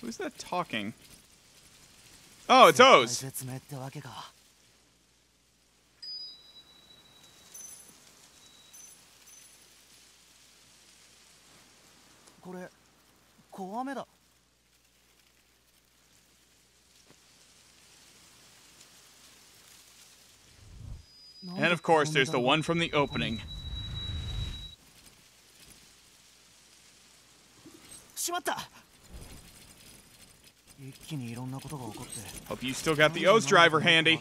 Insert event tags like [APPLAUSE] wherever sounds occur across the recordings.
Who's that talking? Oh, it's OOO. And of course, there's the one from the opening. しまった。一気にいろんなことが起こって。Hope you still got the OOO driver handy.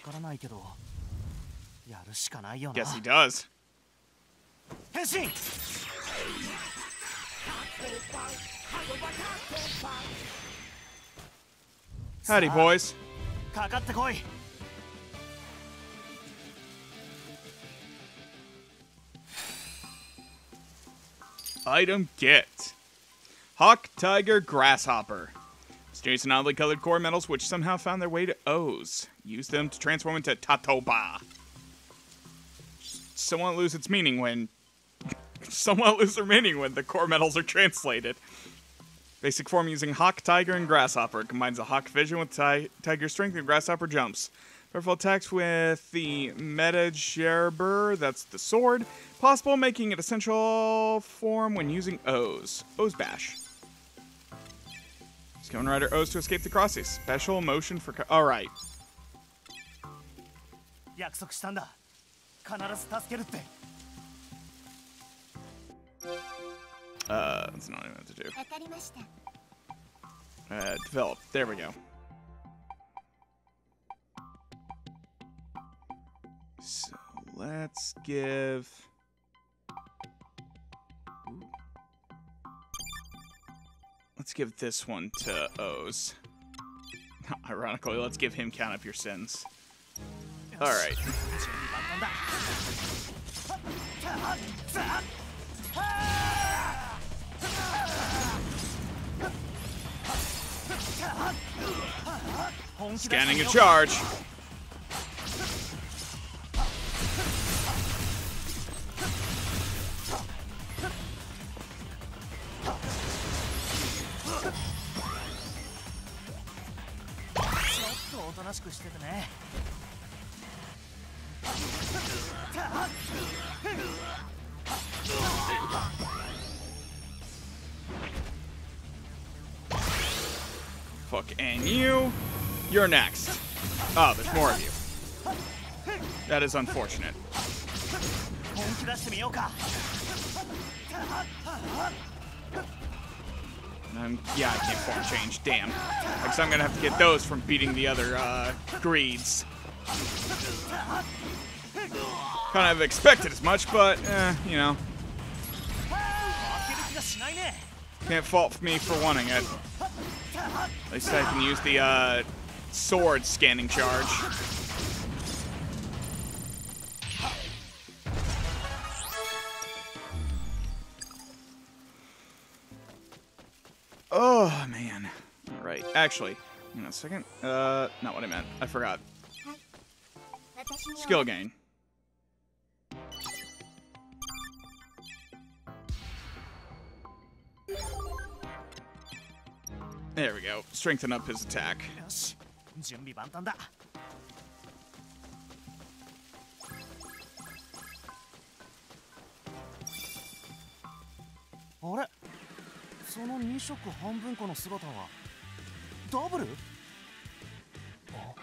Yes he does. 変身！Boys. get. Hawk, Tiger, Grasshopper. Mysterious and oddly colored core medals which somehow found their way to OOO. Use them to transform into Tatoba. Somewhat lose its meaning when. [LAUGHS] somewhat lose their meaning when the core medals are translated. Basic form using Hawk, Tiger, and Grasshopper. Combines a Hawk vision with ti- Tiger strength and Grasshopper jumps. Powerful attacks with the Medajalibur, that's the sword. Possible making it essential form when using OOO. OOO Bash. Kamen Rider OOO to escape the crossing. Special motion for. All right. Uh, that's not what to do. Uh, develop. There we go. So let's give. Ooh. Let's give this one to OOO. [LAUGHS] Ironically, let's give him count up your sins. All right. [LAUGHS] Scanning a charge. And you, you're next. Oh, there's more of you. That is unfortunate. Um, yeah, I can't form change. Damn. I guess I'm gonna have to get those from beating the other uh, greeds. Kind of expected as much, but eh, you know. Can't fault me for wanting it. At least I can use the uh, sword scanning charge. Oh man. All right. Actually, hang on a second. Uh, not what I meant. I forgot. Skill gain. There we go. Strengthen up his attack. よし準備万端だ あれその2色半分この姿はダブルあ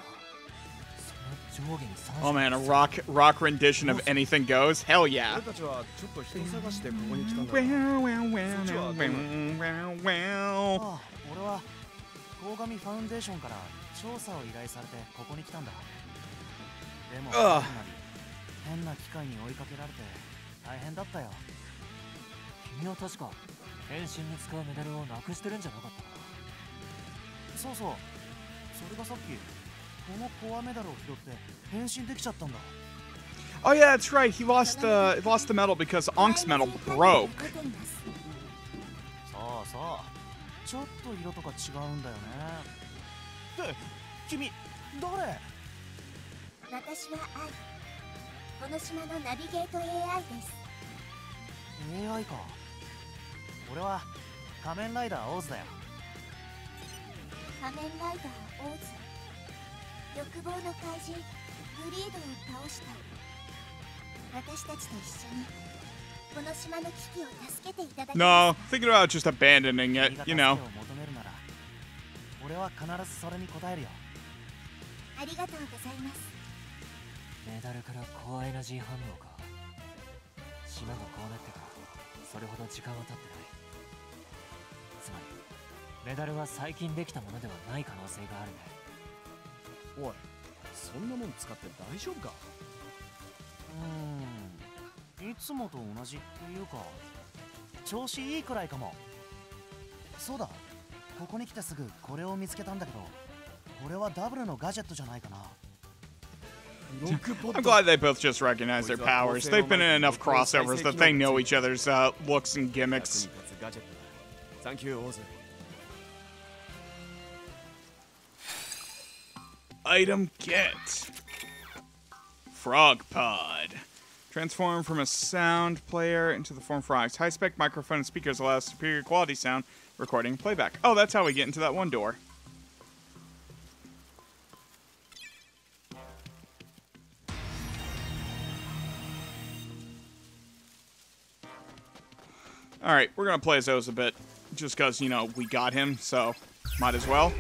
その上下に3 Oh man, a rock rock rendition of anything goes. Hell yeah. 俺たちはち 俺は鴻上ファウンデーションから調査を依頼されてここに来たんだ。でもああ。かなり変な機械に追いかけられて大変だったよ。君は確か変身に使うメダルをなくしてるんじゃなかったかな。そうそう。それがさっきこのコアメダルを拾って変身できちゃったんだ。Oh yeah, that's right. He lost the lost the medal because Onk's medal broke. ちょっと色とか違うんだよね。って君誰？私は愛この島のナビゲート AI です。AI か。俺は仮面ライダーオーズだよ。仮面ライダーオーズ。欲望の怪人グリードを倒した。私たちと一緒に No, thinking about just abandoning 君 it, が you know. を求めるなら俺は必ずそれに応えるよ。ありがとうございます。メダルから高エナジー反応か。島がこうなってからそれほど時間は経ってない。つまりメダルは最近できたものではない可能性があるね。おいそんなもん使って大丈夫か？うーんいつもと同じっていうか調子いいくらいかもそうだここに来てすぐこれを見つけたんだけどこれはダブルのガジェットじゃないかな I'm ド glad they both just recognize their powers. They've been in enough crossovers that they know each other's uh, looks and gimmicks. 立つガジェットだサンキューオーズ Item get. Frog Pod. Transform from a sound player into the form frogs. High spec microphone and speakers allow superior quality sound recording playback. Oh, that's how we get into that one door. All right, we're gonna play as a bit, just cause you know we got him, so might as well.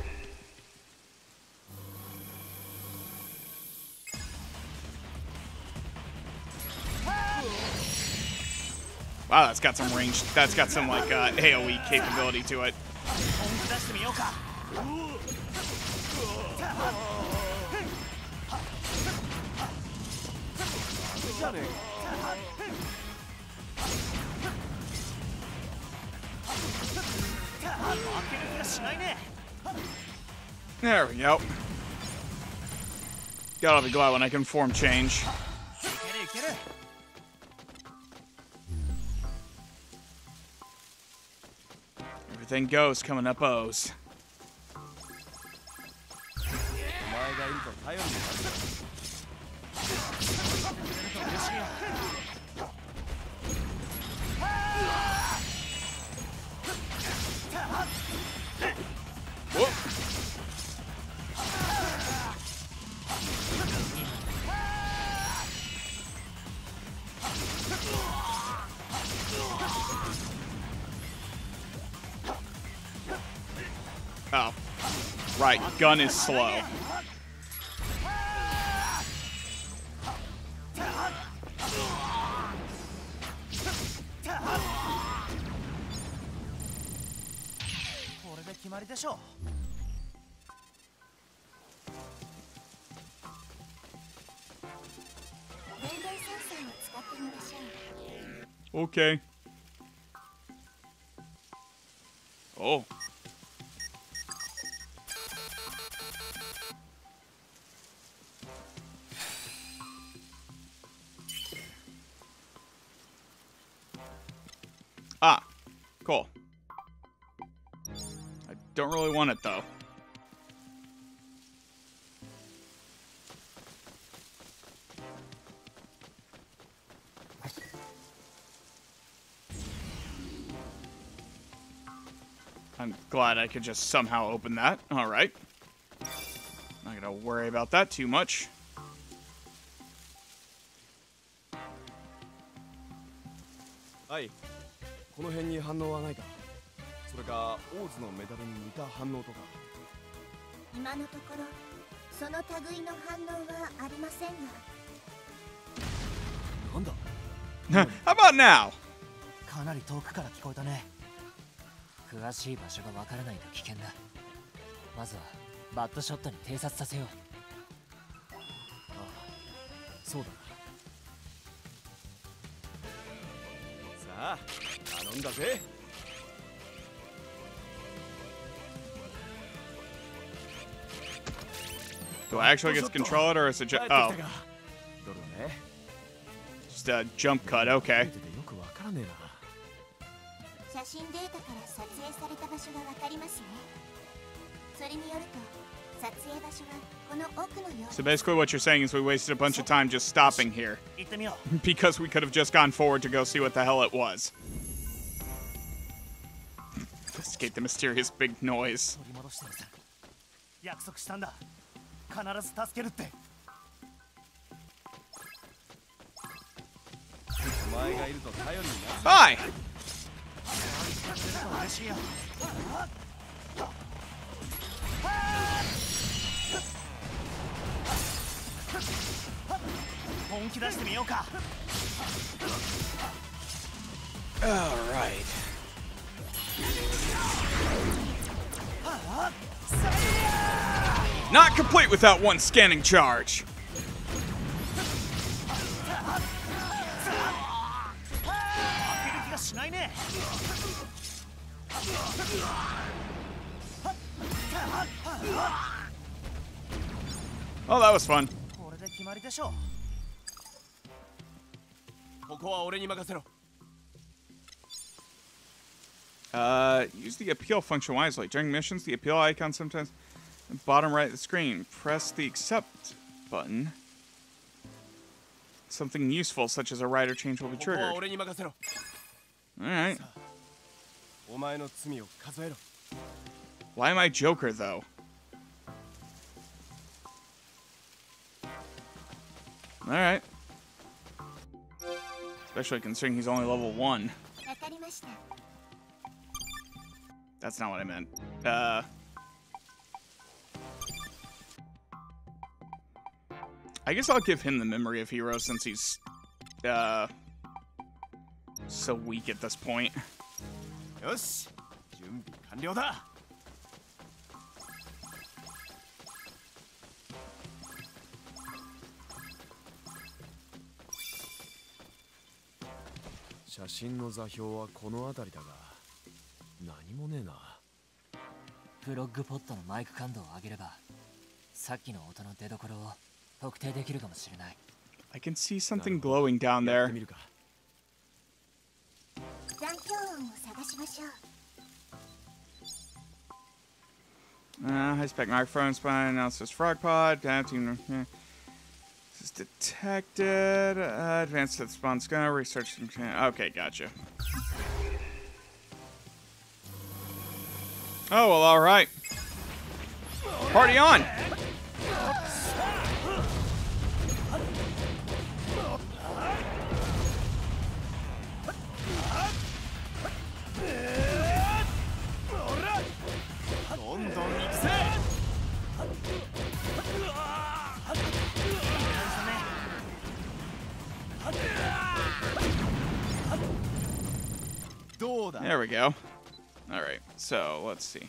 Wow, that's got some range. That's got some like uh, AOE capability to it. There we go. Gotta be glad when I can form change. Everything goes coming up OOO. Right, gun is slow. Okay. Oh. glad I could just somehow open that. All right. Not gonna worry about that too much. はいこの辺に反応はないかそれかオーズのメダルに似た反応とか今のところその類の反応はありませんがなんだ [LAUGHS] How about now? かなり遠くから聞こえたね 詳しい場所がわからないと危険だ。まずはバッドショットに偵察させよう。ああそうだな。さあ頼んだぜ。Do I actually get to control it, or is it just oh, just a jump cut? 見 Okay. ててよくわからねえな写真データから撮影された場所がわかりますねそれによると撮影場所はこの奥のよう So です basically, what you're saying is we wasted a bunch of time just stopping here [LAUGHS] 行ってみよ because we could have just gone forward to go see what the hell it was. Investigate the mysterious big noise. 取り戻してみせる約束したんだ必ず助けるってお前がいると頼りになる Hi! All right. Not complete without one scanning charge. Oh, that was fun. Uh, use the appeal function wisely. During missions, the appeal icon sometimes bottom right of the screen. Press the accept button. Something useful, such as a rider change, will be triggered. Alright. Why am I Joker, though? Alright. Especially considering he's only level 1. That's not what I meant. Uh... I guess I'll give him the memory of hero since he's, uh, so weak at this point. よし準備完了だ。写真の座標はこの辺りだが何もねえな。プロッグポットのマイク感度を上げればさっきの音の出所を特定できるかもしれない。I can see something glowing down there. てみるか残響音を探しましょう Uh, high spec microphone spine analysis frog pod. Down team. yeah. This is detected. Uh, advanced to the spawn scanner. Research. Okay, gotcha. Oh, well, alright. Party on! There we go. Alright, so let's see.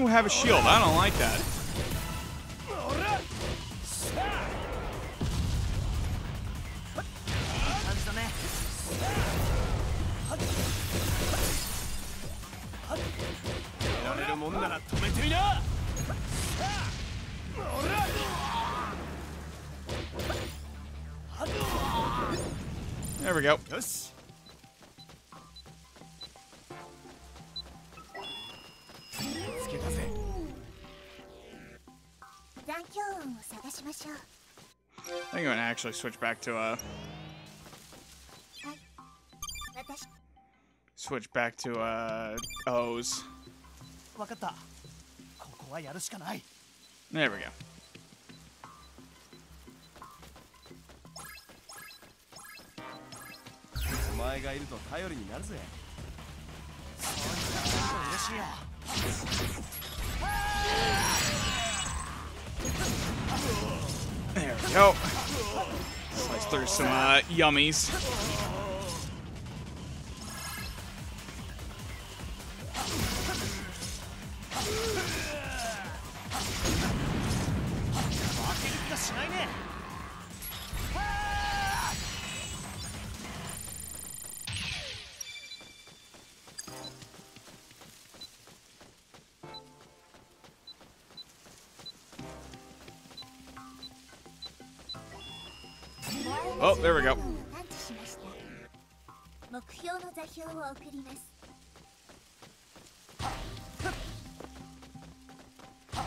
Ooh, have a shield. I don't like that. There we go. しましょう I think I'm gonna actually switch back to a switch back to uh O's. There we go. Go. Slice through some uh, yummies.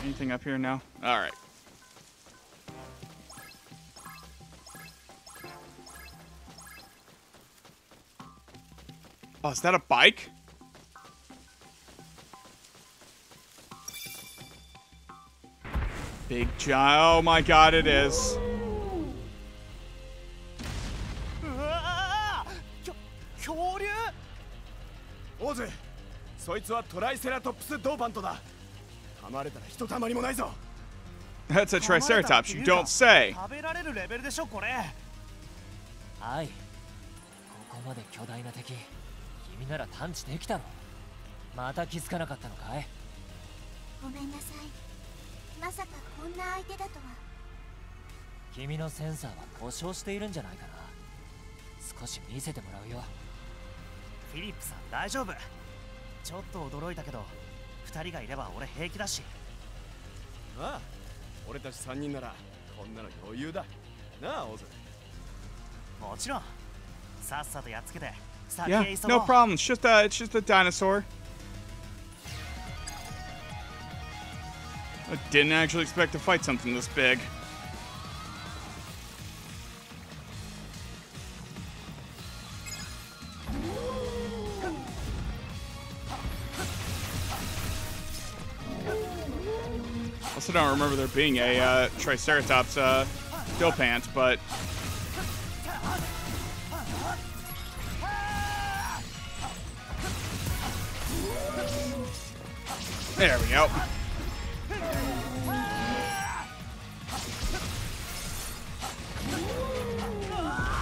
Anything up here? now? Alright. Oh, is that a bike? Big giant. Oh my god, it is. OOO, そいつはトライセラトプスドーバントだ。That's a Triceratops. You don't say. 食べられるレベルでしょこれ。はい。ここまで巨大な敵君なら探知できたろまた気づかなかったのかい？ごめんなさい。まさかこんな相手だとは。君のセンサーは故障しているんじゃないかな。少し見せてもらうよ。フィリップさん大丈夫。ちょっと驚いたけど2人がいれば俺平気だしああ俺たち3人ならこんなの余裕だなあオーズもちろんさっさとやっつけて先 Yeah, no ごう problem. It's just a, it's just a dinosaur. I didn't actually expect to fight something this big. Also, don't remember there being a uh, Triceratops uh, but there we go.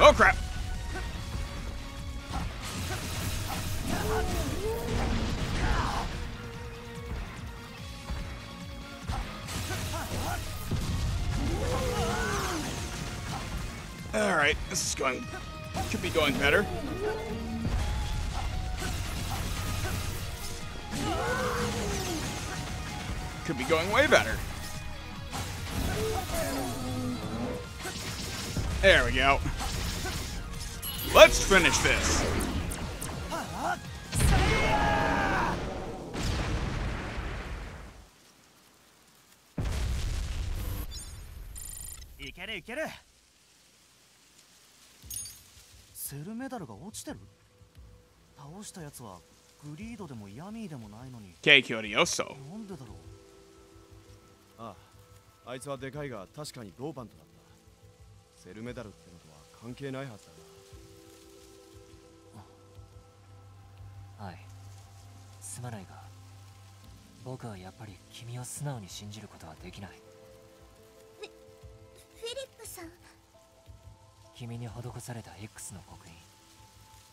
Oh crap! This is going. Could be going better. Could be going way better. There we go. Let's finish this. セルメダルが落ちてる？倒したやつはグリードでもヤミーでもないのに。Que curioso. なんでだろう？あああいつはでかいが確かにドーパントだった。セルメダルってのとは関係ないはずだな。はい。すまないが僕はやっぱり君を素直に信じることはできない君に施された X の刻印。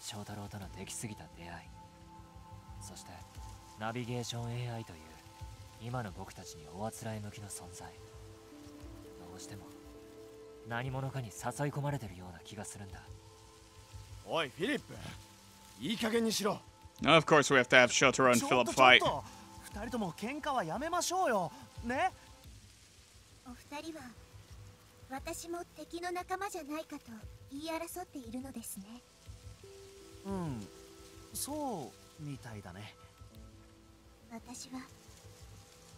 翔太郎とのできすぎた出会い。そしてナビゲーション AI という今の僕たちにおあつらい向きの存在。どうしても何者かに誘い込まれてるような気がするんだ。おいフィリップ。いい加減にしろ。Of course, we have to have Shotaro and ちょっ Philip とちょっ fight. と二人とも喧嘩はやめましょうよ。ね？お二人は私も敵の仲間じゃないかと言い争っているのですね。うんそうみたいだね。私は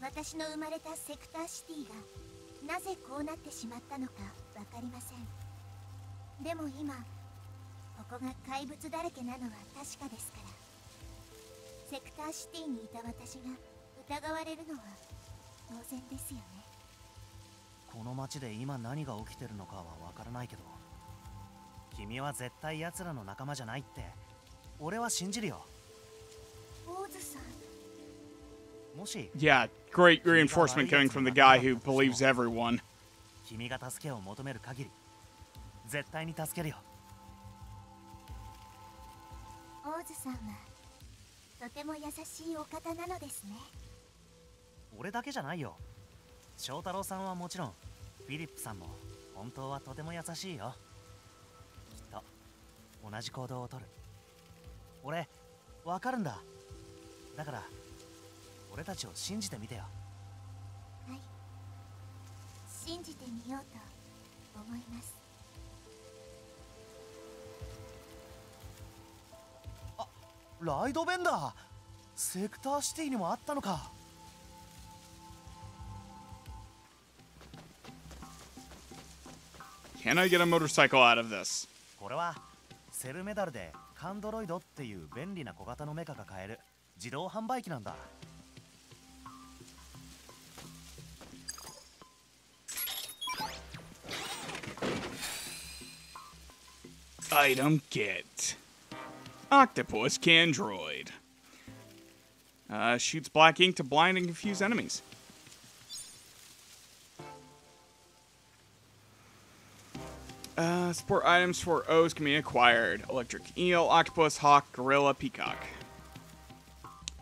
私の生まれたセクターシティがなぜこうなってしまったのか分かりません。でも今ここが怪物だらけなのは確かですから。セクターシティにいた私が疑われるのは当然ですよねこの町で今何が起きてるのかはわからないけど君は絶対奴らの仲間じゃないって俺は信じるよ。オーズさん。もし Yeah, great reinforcement coming from the guy who believes everyone. 君が助けを求める限り絶対に助けるよ。王子さんはとても優しいお方なのですね。俺だけじゃないよ翔太郎さんはもちろんフィリップさんも本当はとても優しいよ。きっと同じ行動をとる。俺わかるんだ。だから俺たちを信じてみてよ。はい。信じてみようと思います。ライドベンダー？セクターシティにもあったのか Can I get a motorcycle out of this? これはセルメダルでカンドロイドっていう便利な小型のメカが買える自動販売機なんだ Item get. Octopus Candroid. Uh, shoots black ink to blind and confuse enemies. Uh, support items for OOO can be acquired. Electric eel, octopus, hawk, gorilla, peacock.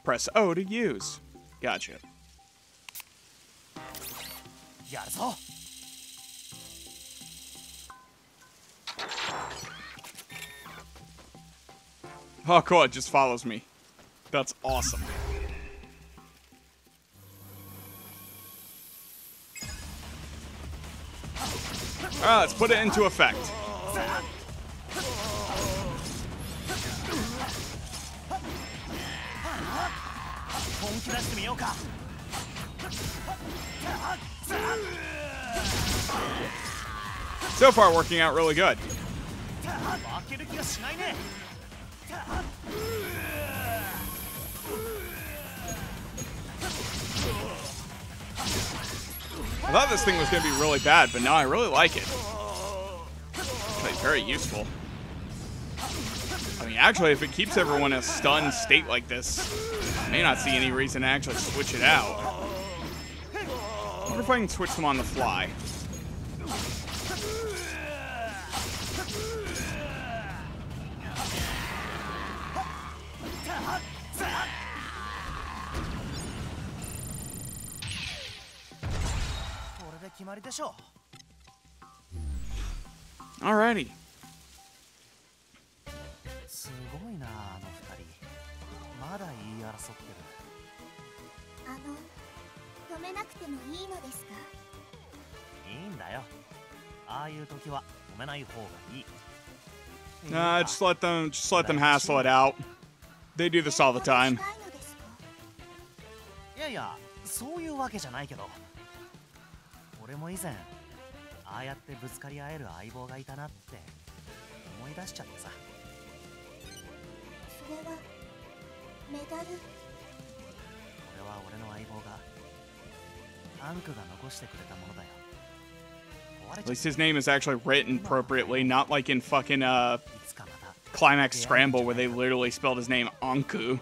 Press O to use. Gotcha. Oh cool, it just follows me. That's awesome. Alright, let's put it into effect. So far, working out really good. I thought this thing was going to be really bad, but now I really like it. It's very useful. I mean, actually, if it keeps everyone in a stunned state like this, I may not see any reason to actually switch it out. I wonder if I can switch them on the fly. Alrighty. すごいなあの二人まだ言い争ってるあの止めなくてもいいのですかいいんだよああいう時は止めない方がいい Nah, just let them just let them hassle it out. They do this all the time. 近いのですかいやいやそういうわけじゃないけど 俺も以前ああやってぶつかり合える相棒がいたなって思い出しちゃってさそれはメダルこれは俺の相棒がアンクが残してくれたものだよ At least his name is actually written appropriately, not like in fucking uh Climax Scramble where they literally spelled his name Anku.